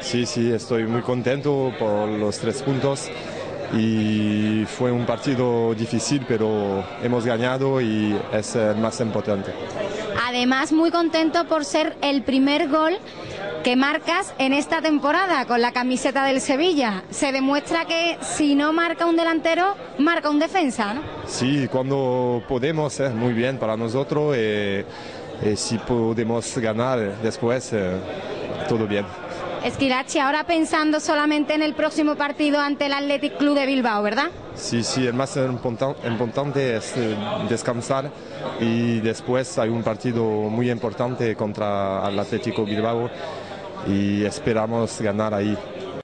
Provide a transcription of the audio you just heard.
Sí, sí, estoy muy contento por los tres puntos y fue un partido difícil, pero hemos ganado y es el más importante. Además, muy contento por ser el primer gol que marcas en esta temporada con la camiseta del Sevilla. Se demuestra que si no marca un delantero, marca un defensa, ¿no? Sí, cuando podemos es muy bien para nosotros y, y si podemos ganar después, eh, todo bien. Esquilachi, ahora pensando solamente en el próximo partido ante el Athletic Club de Bilbao, ¿verdad? Sí, sí, el más importan- importante es eh, descansar y después hay un partido muy importante contra el Atlético Bilbao y esperamos ganar ahí.